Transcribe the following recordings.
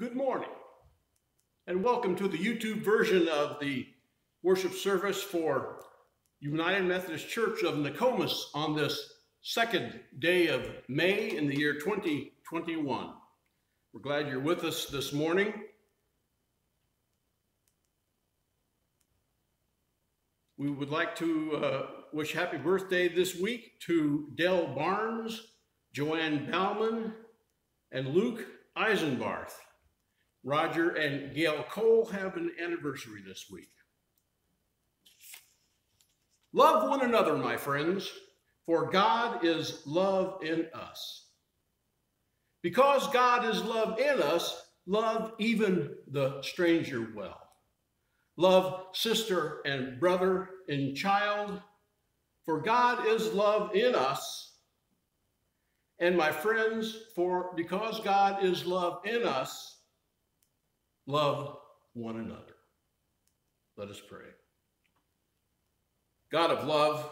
Good morning, and welcome to the YouTube version of the worship service for United Methodist Church of Nokomis on this second day of May in the year 2021. We're glad you're with us this morning. We would like to uh, wish happy birthday this week to Dell Barnes, Joanne Bauman, and Luke Eisenbarth. Roger and Gail Cole have an anniversary this week. Love one another, my friends, for God is love in us. Because God is love in us, love even the stranger well. Love sister and brother and child, for God is love in us. And my friends, for because God is love in us, love one another. Let us pray. God of love,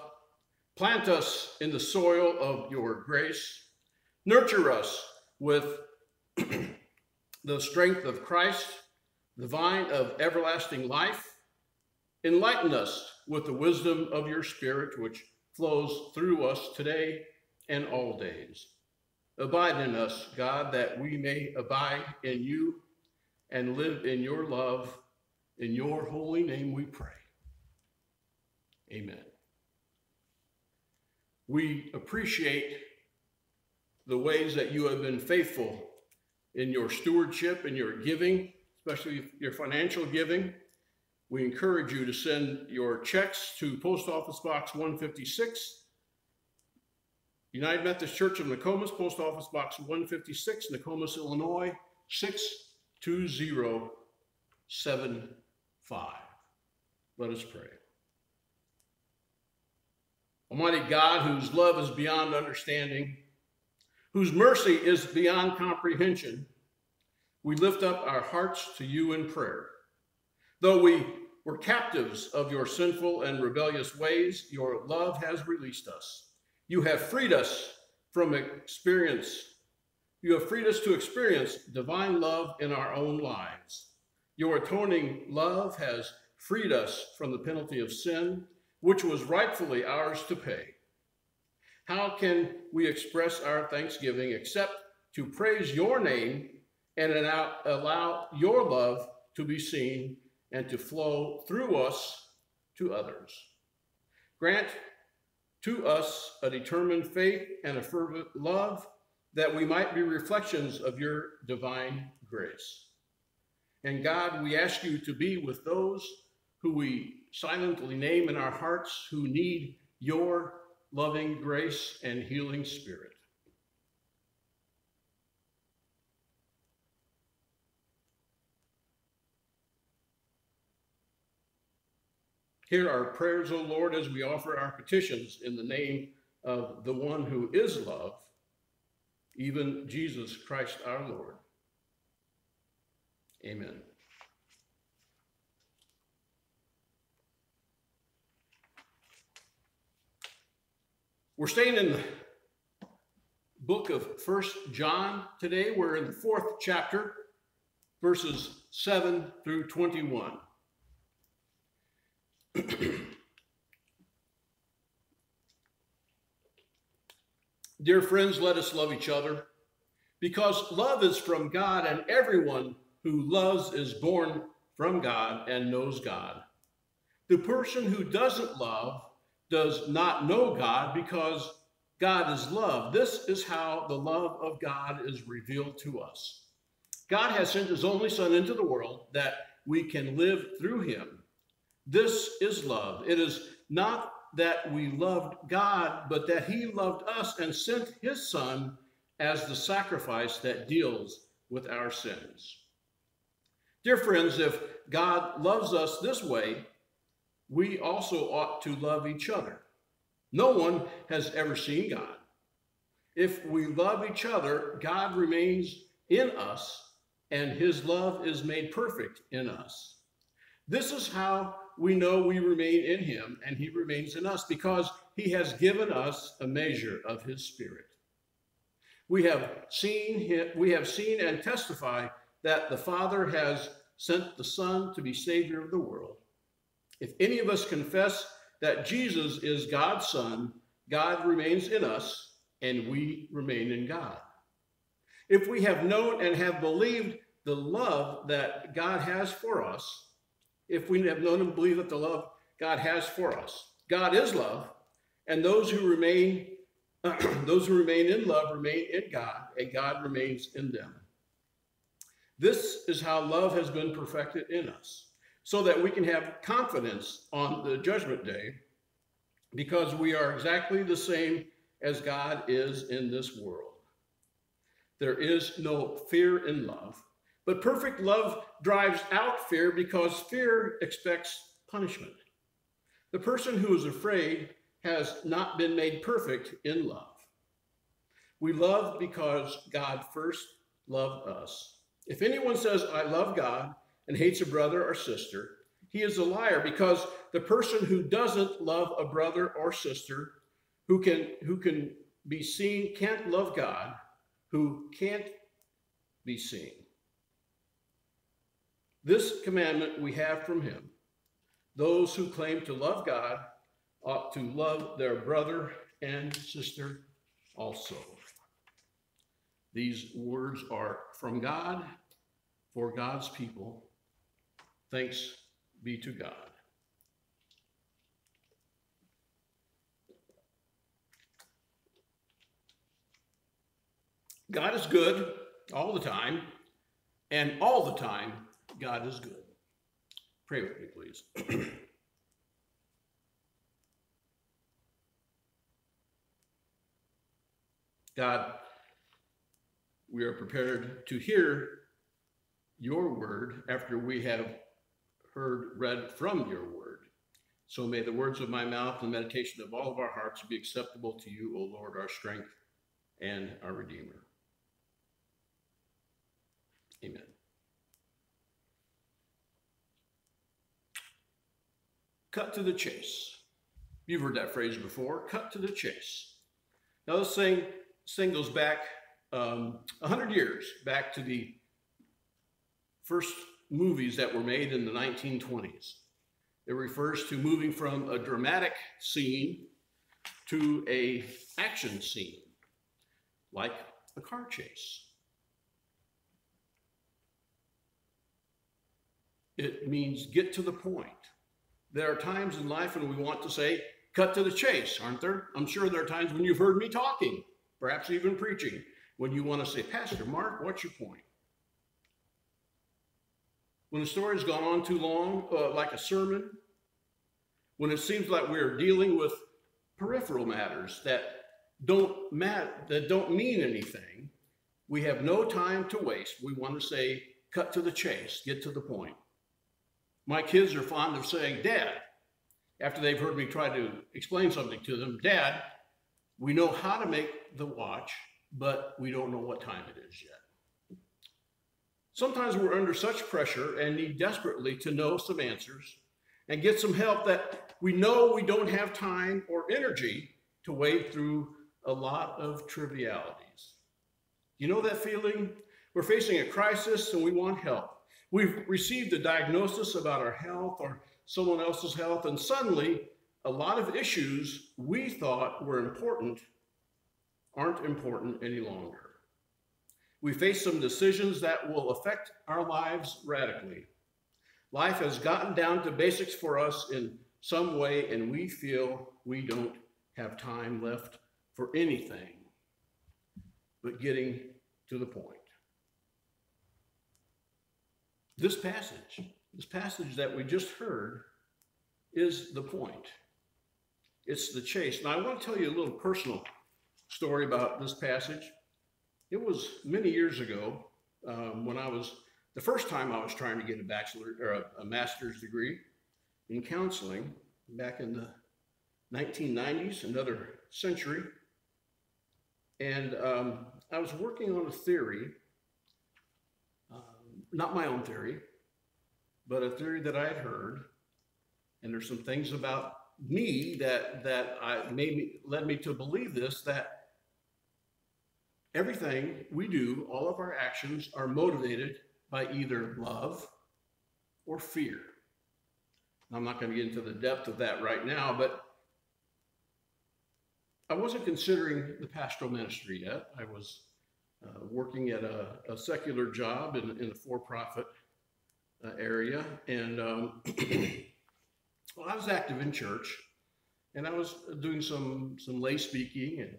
plant us in the soil of your grace. Nurture us with the strength of Christ, the vine of everlasting life. Enlighten us with the wisdom of your Spirit, which flows through us today and all days. Abide in us, God, that we may abide in you and live in your love. In your holy name we pray. Amen. We appreciate the ways that you have been faithful in your stewardship and your giving, especially your financial giving. We encourage you to send your checks to Post Office Box 156, United Methodist Church of Nokomis, Post Office Box 156, Nokomis, Illinois, 62075. Let us pray. Almighty God, whose love is beyond understanding, whose mercy is beyond comprehension, we lift up our hearts to you in prayer. Though we were captives of your sinful and rebellious ways, your love has released us. You have freed us from experience. You have freed us to experience divine love in our own lives. Your atoning love has freed us from the penalty of sin which was rightfully ours to pay. How can we express our thanksgiving except to praise your name and allow your love to be seen and to flow through us to others? Grant to us a determined faith and a fervent love that we might be reflections of your divine grace. And God, we ask you to be with those who we silently name in our hearts who need your loving grace and healing spirit. Hear our prayers, O Lord, as we offer our petitions in the name of the one who is love, even Jesus Christ our Lord. Amen. We're staying in the book of First John today. We're in the fourth chapter, verses 7 through 21. Dear friends, let us love each other because love is from God, and everyone who loves is born from God and knows God. The person who doesn't love does not know God because God is love. This is how the love of God is revealed to us. God has sent his only Son into the world that we can live through him. This is love. It is not that we loved God, but that he loved us and sent his Son as the sacrifice that deals with our sins. Dear friends, if God loves us this way, we also ought to love each other. No one has ever seen God. If we love each other, God remains in us and his love is made perfect in us. This is how we know we remain in him and he remains in us because he has given us a measure of his spirit. We have seen him, we have seen and testify that the Father has sent the Son to be Savior of the world. If any of us confess that Jesus is God's Son, God remains in us, and we remain in God. If we have known and have believed the love that God has for us, if we have known and believed that the love God has for us, God is love, and those who remain those who remain in love remain in God, and God remains in them. This is how love has been perfected in us, so that we can have confidence on the judgment day, because we are exactly the same as God is in this world. There is no fear in love, but perfect love drives out fear because fear expects punishment. The person who is afraid has not been made perfect in love. We love because God first loved us. If anyone says, I love God, and hates a brother or sister, he is a liar because the person who doesn't love a brother or sister who can, who can be seen can't love God, who can't be seen. This commandment we have from him. Those who claim to love God ought to love their brother and sister also. These words are from God for God's people. Thanks be to God. God is good all the time, and all the time, God is good. Pray with me, please. God, we are prepared to hear your word after we have heard read from your word. So may the words of my mouth and meditation of all of our hearts be acceptable to you, O Lord, our strength and our Redeemer. Amen. Cut to the chase. You've heard that phrase before cut to the chase. Now, this thing, this thing goes back um, 100 years, back to the first movies that were made in the 1920s. It refers to moving from a dramatic scene to a action scene, like a car chase. It means get to the point. There are times in life when we want to say, cut to the chase, aren't there? I'm sure there are times when you've heard me talking, perhaps even preaching, when you want to say, Pastor Mark, what's your point? When the story's gone on too long, uh, like a sermon, when it seems like we're dealing with peripheral matters that don't matter, that don't mean anything, we have no time to waste. We want to say, cut to the chase, get to the point. My kids are fond of saying, Dad, after they've heard me try to explain something to them, Dad, we know how to make the watch, but we don't know what time it is yet. Sometimes we're under such pressure and need desperately to know some answers and get some help that we know we don't have time or energy to wade through a lot of trivialities. You know that feeling? We're facing a crisis and we want help. We've received a diagnosis about our health or someone else's health, and suddenly a lot of issues we thought were important aren't important any longer. We face some decisions that will affect our lives radically. Life has gotten down to basics for us in some way, and we feel we don't have time left for anything but getting to the point. This passage, this passage that we just heard, is the point. It's the chase. Now, I want to tell you a little personal story about this passage. It was many years ago um, when I was, the first time I was trying to get a bachelor or a, a master's degree in counseling back in the 1990s, another century. And um, I was working on a theory not my own theory, but a theory that I had heard. And there's some things about me that that I made me led me to believe this that everything we do, all of our actions are motivated by either love or fear. I'm not going to get into the depth of that right now, but I wasn't considering the pastoral ministry yet. I was uh, working at a, a, secular job in, in a for profit uh, area. And um, well, I was active in church and I was doing some, some lay speaking and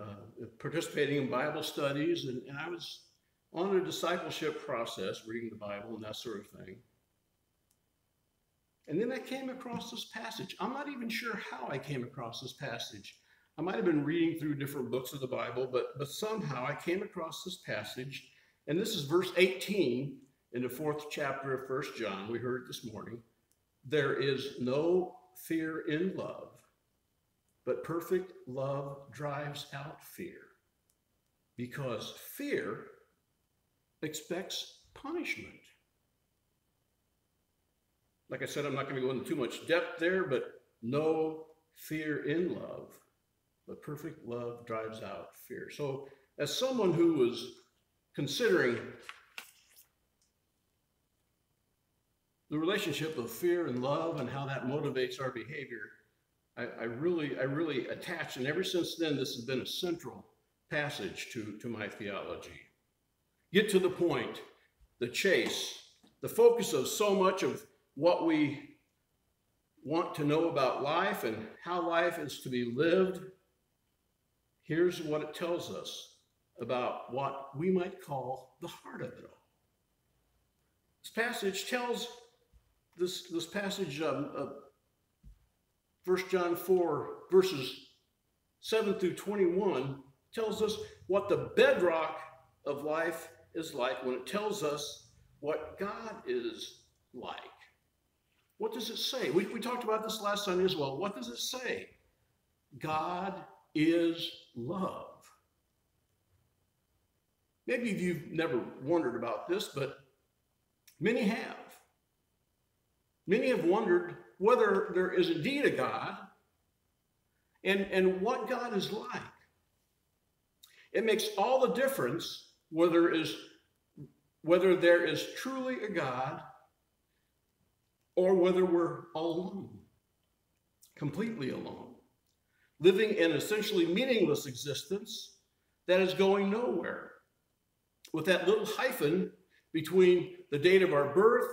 uh, participating in Bible studies. And, and I was on a discipleship process, reading the Bible and that sort of thing. And then I came across this passage. I'm not even sure how I came across this passage. I might have been reading through different books of the Bible, but, but somehow I came across this passage. And this is verse 18 in the fourth chapter of First John. We heard it this morning. There is no fear in love, but perfect love drives out fear. Because fear expects punishment. Like I said, I'm not going to go into too much depth there, but no fear in love, but perfect love drives out fear. So, as someone who was considering the relationship of fear and love and how that motivates our behavior, I, I, really, I really attached, and ever since then, this has been a central passage to, to my theology. Get to the point, the chase, the focus of so much of what we want to know about life and how life is to be lived. Here's what it tells us about what we might call the heart of it all. This passage tells this, this passage, um, uh, 1 John 4, verses 7 through 21, tells us what the bedrock of life is like when it tells us what God is like. What does it say? We, we talked about this last Sunday as well. What does it say? God is love. Maybe you've never wondered about this, but many have. Many have wondered whether there is indeed a God and, and what God is like. It makes all the difference whether is whether there is truly a God or whether we're all alone, completely alone, living an essentially meaningless existence that is going nowhere, with that little hyphen between the date of our birth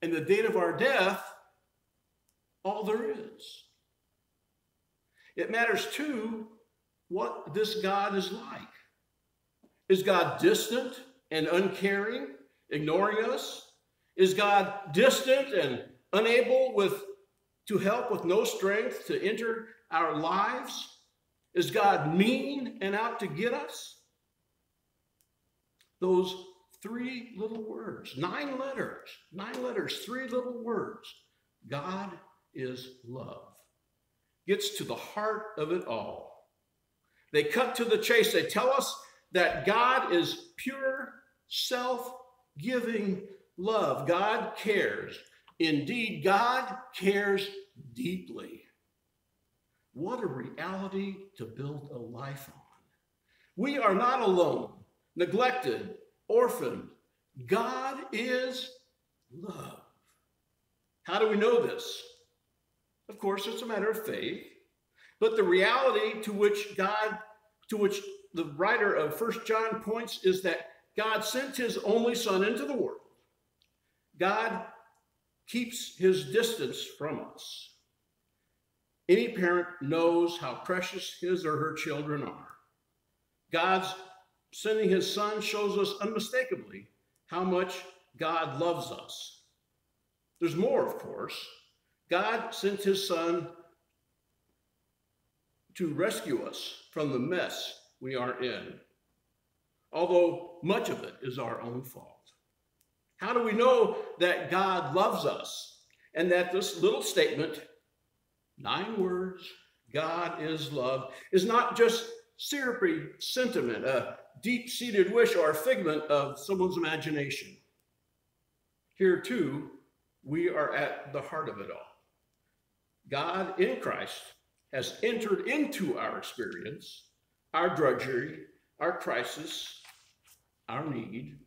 and the date of our death, all there is. It matters too what this God is like. Is God distant and uncaring, ignoring us? Is God distant and unable with to help with no strength to enter our lives? Is God mean and out to get us? Those three little words, nine letters, nine letters, three little words. God is love. Gets to the heart of it all. They cut to the chase. They tell us that God is pure, self giving love. God cares. Indeed, God cares deeply. What a reality to build a life on. We are not alone, neglected, orphaned. God is love. How do we know this? Of course, it's a matter of faith, but the reality to which God, to which the writer of First John points is that God sent his only son into the world. God keeps his distance from us. Any parent knows how precious his or her children are. God's sending his son shows us unmistakably how much God loves us. There's more, of course. God sent his son to rescue us from the mess we are in, although much of it is our own fault. How do we know that God loves us and that this little statement, nine words, God is love, is not just syrupy sentiment, a deep seated wish or a figment of someone's imagination? Here, too, we are at the heart of it all. God in Christ has entered into our experience our drudgery, our crisis, our need.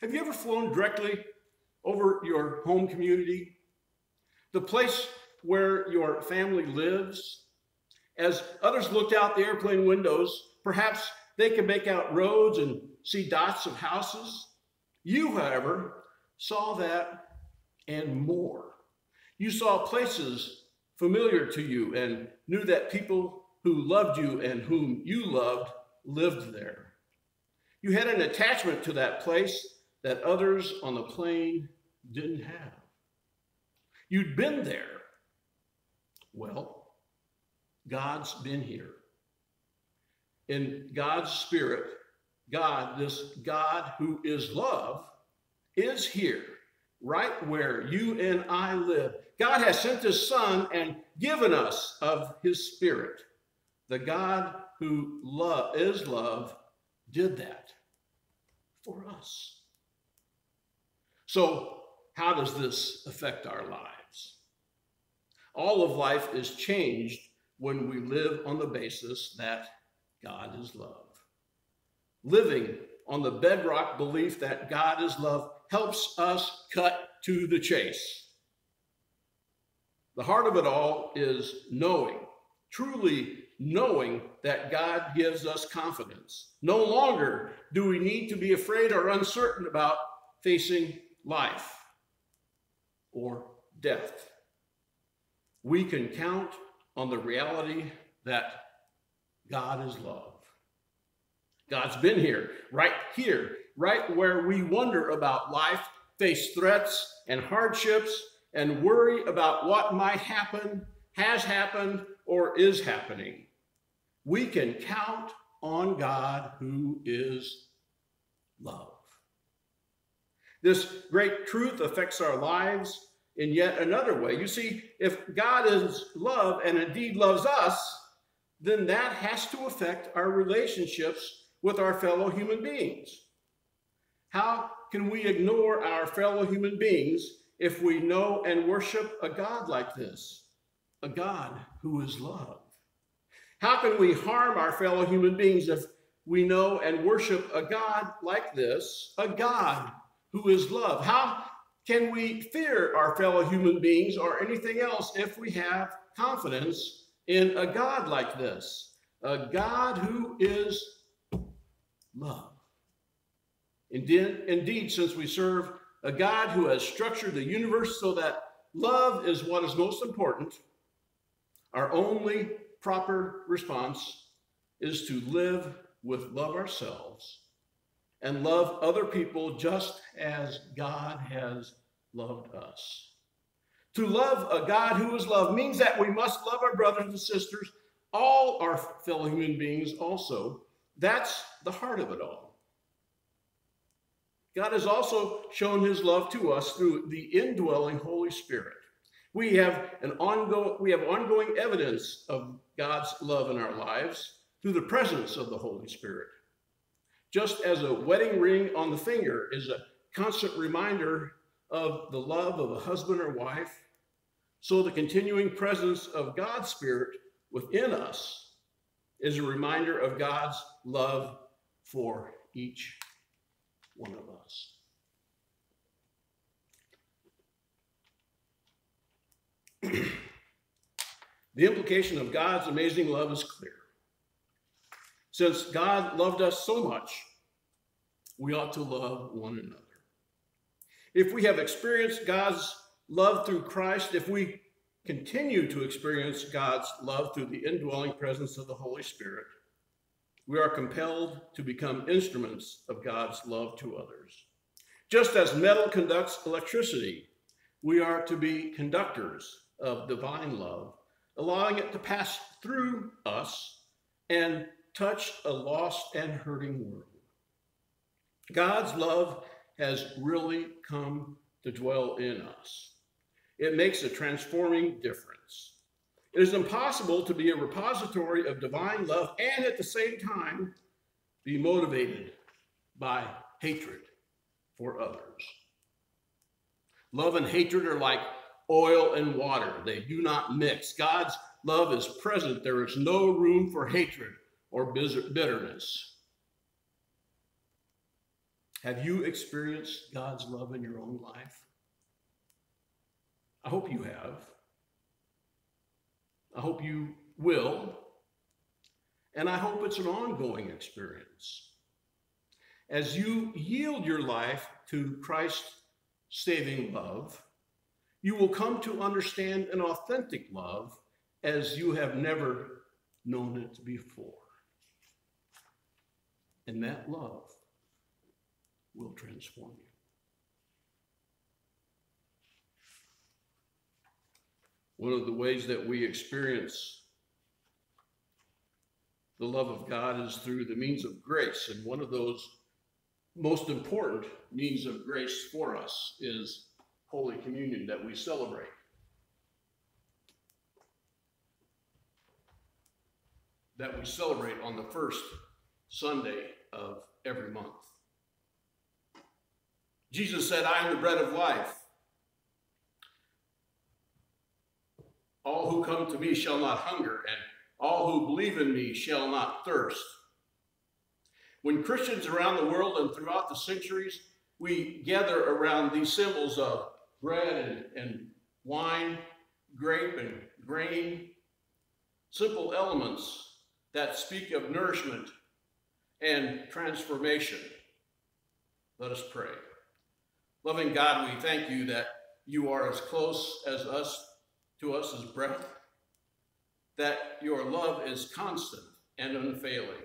Have you ever flown directly over your home community? The place where your family lives? As others looked out the airplane windows, perhaps they could make out roads and see dots of houses. You, however, saw that and more. You saw places familiar to you and knew that people who loved you and whom you loved lived there. You had an attachment to that place that others on the plane didn't have. You'd been there. Well, God's been here. In God's Spirit, God, this God who is love, is here, right where you and I live. God has sent his Son and given us of his Spirit. The God who love, is love did that for us. So, how does this affect our lives? All of life is changed when we live on the basis that God is love. Living on the bedrock belief that God is love helps us cut to the chase. The heart of it all is knowing, truly knowing that God gives us confidence. No longer do we need to be afraid or uncertain about facing life or death. We can count on the reality that God is love. God's been here, right here, right where we wonder about life, face threats and hardships, and worry about what might happen, has happened, or is happening. We can count on God who is love. This great truth affects our lives in yet another way. You see, if God is love and indeed loves us, then that has to affect our relationships with our fellow human beings. How can we ignore our fellow human beings if we know and worship a God like this, a God who is love? How can we harm our fellow human beings if we know and worship a God like this, a God who is love? How can we fear our fellow human beings or anything else if we have confidence in a God like this? A God who is love. Indeed, indeed, since we serve a God who has structured the universe so that love is what is most important, our only proper response is to live with love ourselves and love other people just as God has loved us. To love a God who is love means that we must love our brothers and sisters, all our fellow human beings also. That's the heart of it all. God has also shown his love to us through the indwelling Holy Spirit. We have an ongoing we have ongoing evidence of God's love in our lives through the presence of the Holy Spirit. Just as a wedding ring on the finger is a constant reminder of the love of a husband or wife, so the continuing presence of God's Spirit within us is a reminder of God's love for each one of us. the implication of God's amazing love is clear. Since God loved us so much, we ought to love one another. If we have experienced God's love through Christ, if we continue to experience God's love through the indwelling presence of the Holy Spirit, we are compelled to become instruments of God's love to others. Just as metal conducts electricity, we are to be conductors of divine love, allowing it to pass through us and touch a lost and hurting world. God's love has really come to dwell in us. It makes a transforming difference. It is impossible to be a repository of divine love and at the same time be motivated by hatred for others. Love and hatred are like oil and water, they do not mix. God's love is present, there is no room for hatred or bitterness. Have you experienced God's love in your own life? I hope you have. I hope you will. And I hope it's an ongoing experience. As you yield your life to Christ's saving love, you will come to understand an authentic love as you have never known it before. And that love will transform you. One of the ways that we experience the love of God is through the means of grace. And one of those most important means of grace for us is Holy Communion that we celebrate. That we celebrate on the first Sunday of every month. Jesus said, I am the bread of life. All who come to me shall not hunger, and all who believe in me shall not thirst. When Christians around the world and throughout the centuries, we gather around these symbols of bread and, and wine, grape and grain, simple elements that speak of nourishment and transformation. Let us pray. Loving God, we thank you that you are as close as us to us as breath, that your love is constant and unfailing.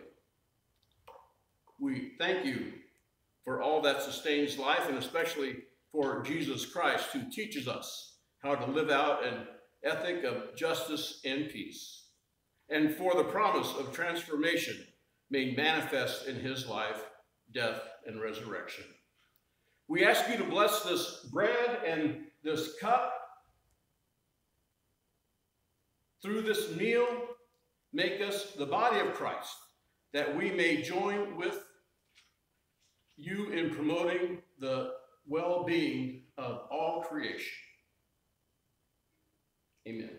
We thank you for all that sustains life and especially for Jesus Christ who teaches us how to live out an ethic of justice and peace, and for the promise of transformation made manifest in his life, death, and resurrection. We ask you to bless this bread and this cup through this meal, make us the body of Christ, that we may join with you in promoting the well being of all creation. Amen.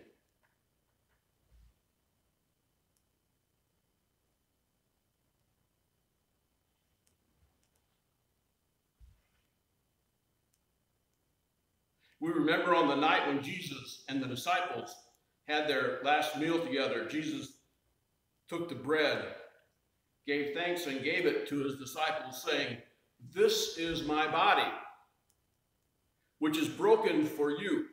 We remember on the night when Jesus and the disciples had their last meal together, Jesus took the bread, gave thanks, and gave it to his disciples, saying, This is my body, which is broken for you.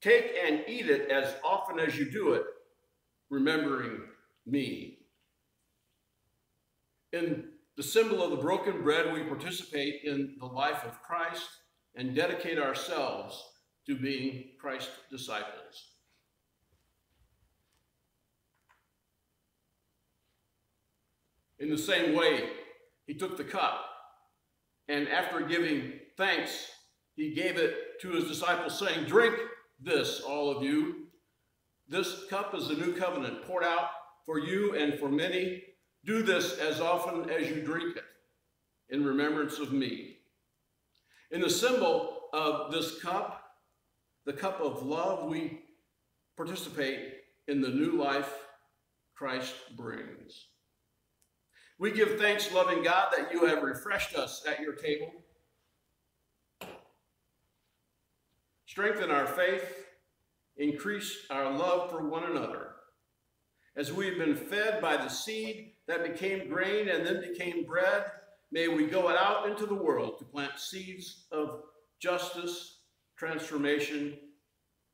Take and eat it as often as you do it, remembering me. In the symbol of the broken bread, we participate in the life of Christ and dedicate ourselves to being Christ's disciples. In the same way, he took the cup, and after giving thanks, he gave it to his disciples, saying, Drink this, all of you. This cup is the new covenant poured out for you and for many. Do this as often as you drink it in remembrance of me. In the symbol of this cup, the cup of love, we participate in the new life Christ brings. We give thanks, loving God, that you have refreshed us at your table. Strengthen our faith, increase our love for one another. As we've been fed by the seed that became grain and then became bread, may we go out into the world to plant seeds of justice, transformation,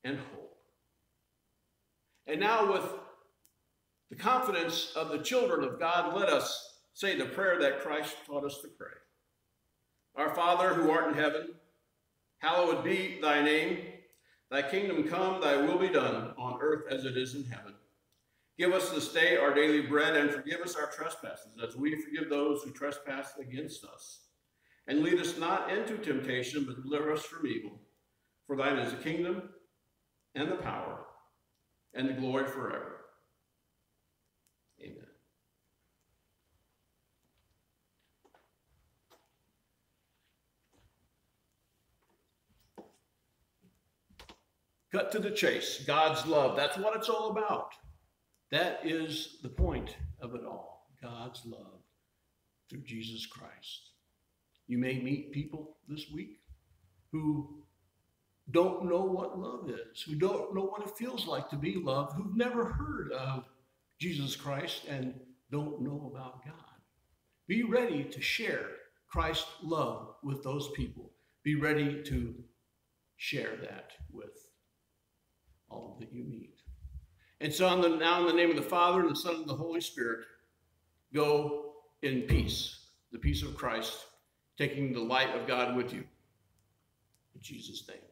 and hope. And now, with the confidence of the children of God, let us say the prayer that Christ taught us to pray. Our Father who art in heaven, hallowed be thy name. Thy kingdom come, thy will be done on earth as it is in heaven. Give us this day our daily bread and forgive us our trespasses as we forgive those who trespass against us. And lead us not into temptation, but deliver us from evil. For thine is the kingdom and the power and the glory forever. Amen. Cut to the chase. God's love. That's what it's all about. That is the point of it all. God's love through Jesus Christ. You may meet people this week who don't know what love is, who don't know what it feels like to be loved, who've never heard of Jesus Christ and don't know about God. Be ready to share Christ's love with those people. Be ready to share that with all that you meet. And so the, now in the name of the Father and the Son and the Holy Spirit, go in peace, the peace of Christ, taking the light of God with you. In Jesus' name.